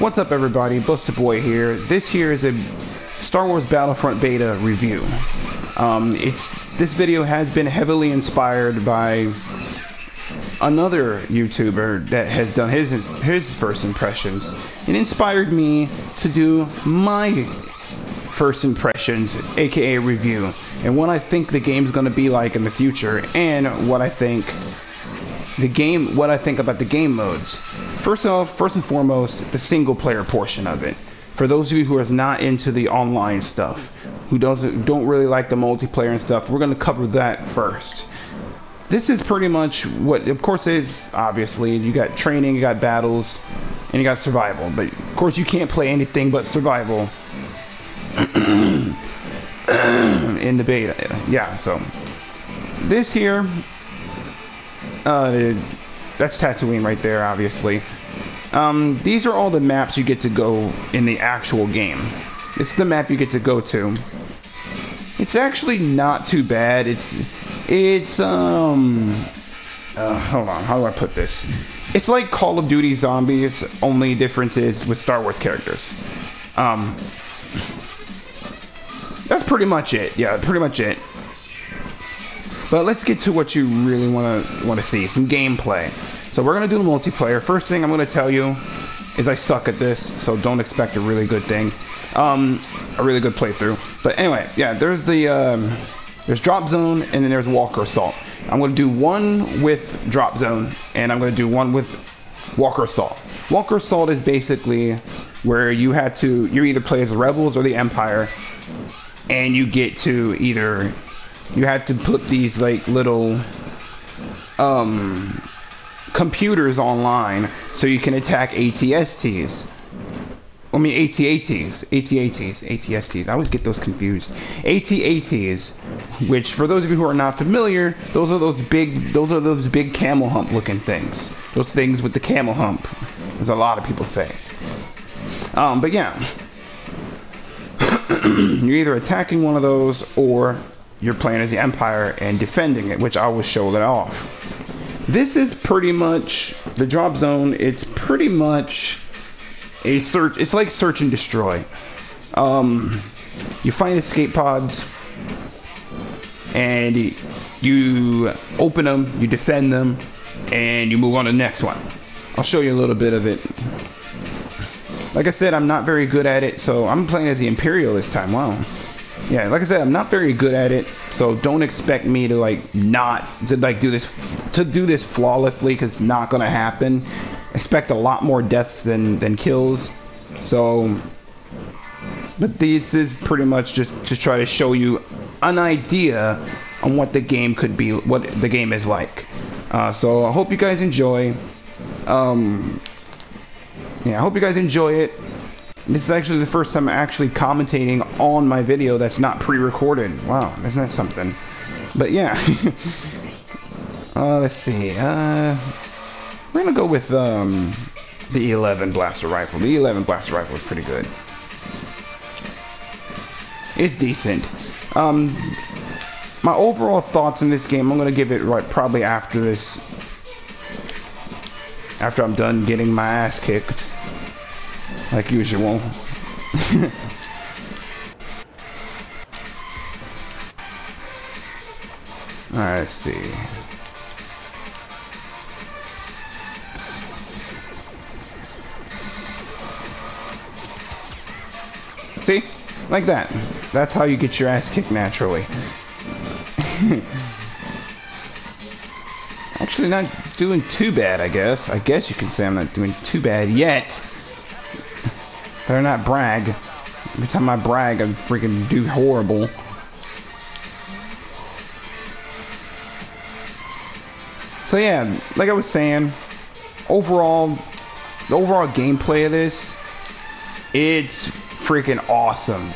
What's up everybody, Bustaboy here. This here is a Star Wars Battlefront beta review. Um, it's This video has been heavily inspired by another YouTuber that has done his his first impressions. It inspired me to do my first impressions, aka review, and what I think the game's gonna be like in the future, and what I think the game, what I think about the game modes. First off, first and foremost, the single player portion of it. For those of you who are not into the online stuff, who doesn't don't really like the multiplayer and stuff, we're gonna cover that first. This is pretty much what, of course, is obviously you got training, you got battles, and you got survival. But of course, you can't play anything but survival in the beta. Yeah, so this here, uh, that's Tatooine right there, obviously. Um, these are all the maps you get to go in the actual game. It's the map you get to go to. It's actually not too bad. It's, it's, um, uh, hold on, how do I put this? It's like Call of Duty Zombies, only difference is with Star Wars characters. Um, that's pretty much it. Yeah, pretty much it. But let's get to what you really want to want to see, some gameplay. So we're gonna do the multiplayer. First thing I'm gonna tell you is I suck at this, so don't expect a really good thing, um, a really good playthrough. But anyway, yeah, there's the um, there's drop zone and then there's Walker Assault. I'm gonna do one with drop zone and I'm gonna do one with Walker Assault. Walker Assault is basically where you had to you either play as the Rebels or the Empire and you get to either you had to put these like little um computers online so you can attack ATSTs. I mean ATATs, ATATs, ATSTs. I always get those confused. ATATs, which for those of you who are not familiar, those are those big those are those big camel hump looking things. Those things with the camel hump. As a lot of people say. Um, but yeah, you're either attacking one of those or you're playing as the Empire and defending it, which I will show that off. This is pretty much the drop zone. It's pretty much a search. It's like search and destroy. Um, you find escape pods and you open them, you defend them, and you move on to the next one. I'll show you a little bit of it like I said, I'm not very good at it, so I'm playing as the Imperial this time. Wow. Yeah, like I said, I'm not very good at it, so don't expect me to like not to like do this to do this flawlessly because it's not gonna happen. Expect a lot more deaths than than kills. So, but this is pretty much just to try to show you an idea on what the game could be, what the game is like. Uh, so I hope you guys enjoy. Um, yeah, I hope you guys enjoy it. This is actually the first time I'm actually commentating on my video that's not pre-recorded. Wow, isn't that something? But yeah. uh, let's see. Uh, we're gonna go with um, the 11 blaster rifle. The 11 blaster rifle is pretty good. It's decent. Um, my overall thoughts in this game, I'm gonna give it right probably after this after I'm done getting my ass kicked. Like usual. Let's see. See? Like that. That's how you get your ass kicked naturally. Actually, not doing too bad, I guess. I guess you can say I'm not doing too bad yet. Better not brag. Every time I brag, I freaking do horrible. So yeah, like I was saying, overall, the overall gameplay of this, it's freaking awesome.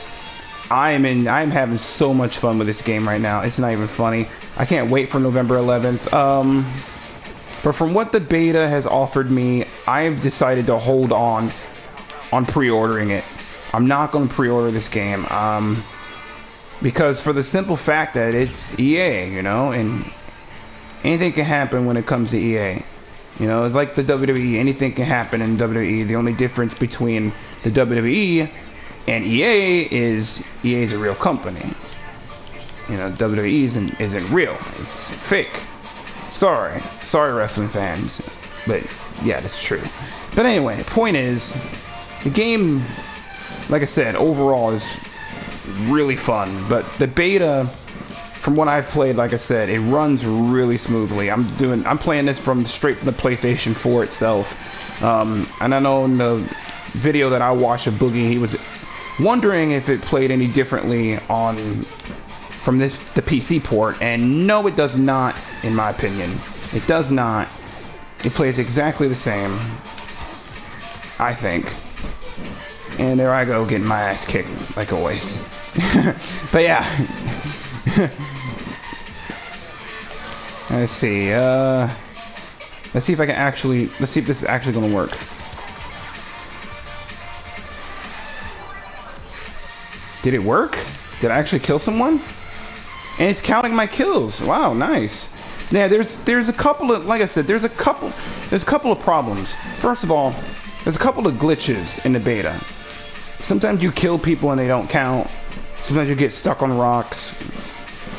I am in. I'm having so much fun with this game right now. It's not even funny. I can't wait for November 11th. Um, but from what the beta has offered me, I have decided to hold on on pre-ordering it. I'm not going to pre-order this game. Um, because for the simple fact that it's EA, you know, and anything can happen when it comes to EA. You know, it's like the WWE. Anything can happen in WWE. The only difference between the WWE and EA is EA is a real company. You know, WWE isn't isn't real. It's fake. Sorry, sorry, wrestling fans, but yeah, that's true. But anyway, point is, the game, like I said, overall is really fun. But the beta from what I've played, like I said, it runs really smoothly. I'm doing, I'm playing this from straight from the PlayStation 4 itself. Um, and I know in the video that I watched of Boogie, he was wondering if it played any differently on from this the PC port, and no, it does not, in my opinion. It does not. It plays exactly the same. I think. And there I go, getting my ass kicked, like always. but yeah. let's see. Uh, let's see if I can actually. Let's see if this is actually going to work. Did it work? Did I actually kill someone? And it's counting my kills. Wow, nice. Yeah, there's there's a couple of like I said, there's a couple there's a couple of problems. First of all, there's a couple of glitches in the beta. Sometimes you kill people and they don't count. Sometimes you get stuck on rocks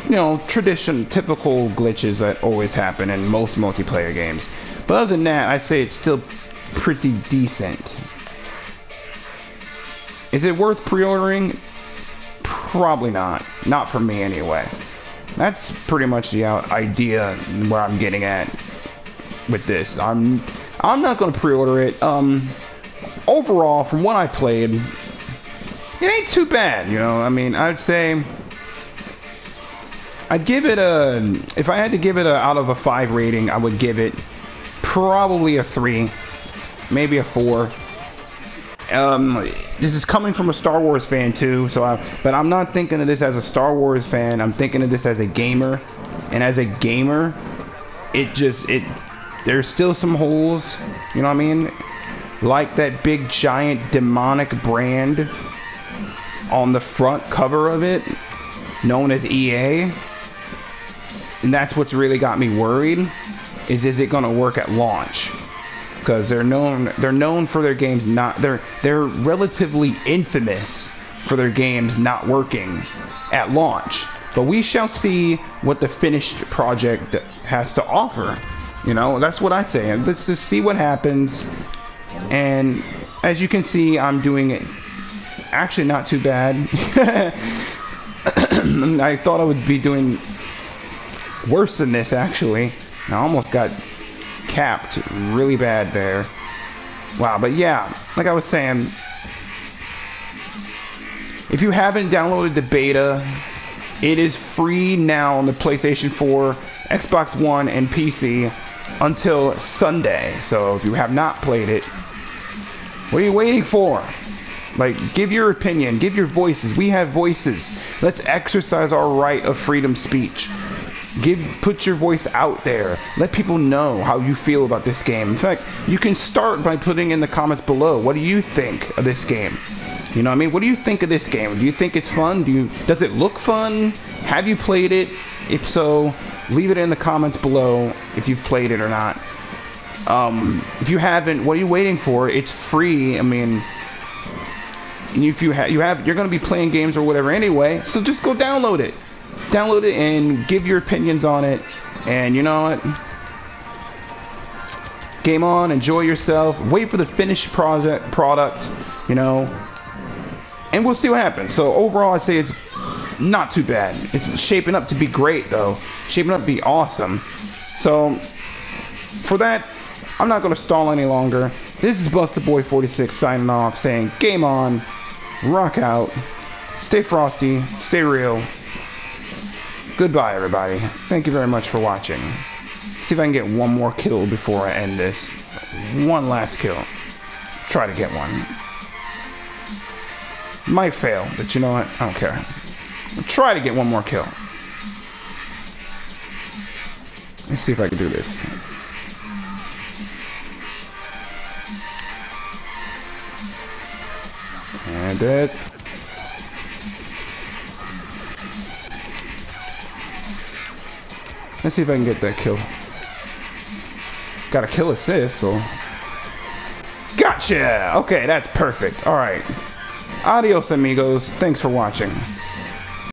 you know, tradition, typical glitches that always happen in most multiplayer games. But other than that, I say it's still pretty decent. Is it worth pre-ordering? Probably not. Not for me anyway. That's pretty much the idea where I'm getting at with this. I'm I'm not gonna pre-order it. Um, overall, from what I played, it ain't too bad. You know, I mean, I'd say I'd give it a. If I had to give it a out of a five rating, I would give it probably a three, maybe a four. Um, this is coming from a Star Wars fan too, so I, but I'm not thinking of this as a Star Wars fan. I'm thinking of this as a gamer, and as a gamer, it just it there's still some holes. You know what I mean? Like that big giant demonic brand on the front cover of it, known as EA and that's what's really got me worried is is it going to work at launch? Because they're known they're known for their games not they're they're relatively infamous for their games not working at launch. But we shall see what the finished project has to offer you know? That's what i say. Let's just see what happens. And as you can see i'm doing it actually not too bad i thought i would be doing worse than this actually. I almost got capped really bad there. Wow, but yeah, like I was saying, if you haven't downloaded the beta, it is free now on the PlayStation 4, Xbox One, and PC until Sunday. So if you have not played it, what are you waiting for? Like, give your opinion, give your voices. We have voices. Let's exercise our right of freedom speech. Give put your voice out there. Let people know how you feel about this game. In fact, you can start by putting in the comments below. What do you think of this game? You know what I mean? What do you think of this game? Do you think it's fun? Do you does it look fun? Have you played it? If so, leave it in the comments below if you've played it or not. Um, if you haven't, what are you waiting for? It's free. I mean, if you have, you have, you're going to be playing games or whatever anyway. So just go download it download it and give your opinions on it. And you know what? Game on, enjoy yourself. Wait for the finished project product, you know. And we'll see what happens. So overall, I say it's not too bad. It's shaping up to be great though. Shaping up to be awesome. So for that, I'm not gonna stall any longer. This is Bustaboy 46 signing off, saying game on, rock out, stay frosty, stay real. Goodbye, everybody. Thank you very much for watching. See if I can get one more kill before I end this. One last kill. Try to get one. Might fail, but you know what? I don't care. try to get one more kill. Let's see if I can do this. And it. Let's see if I can get that kill. got a kill assist, so. Gotcha! Okay, that's perfect. Alright. Adios, amigos. Thanks for watching.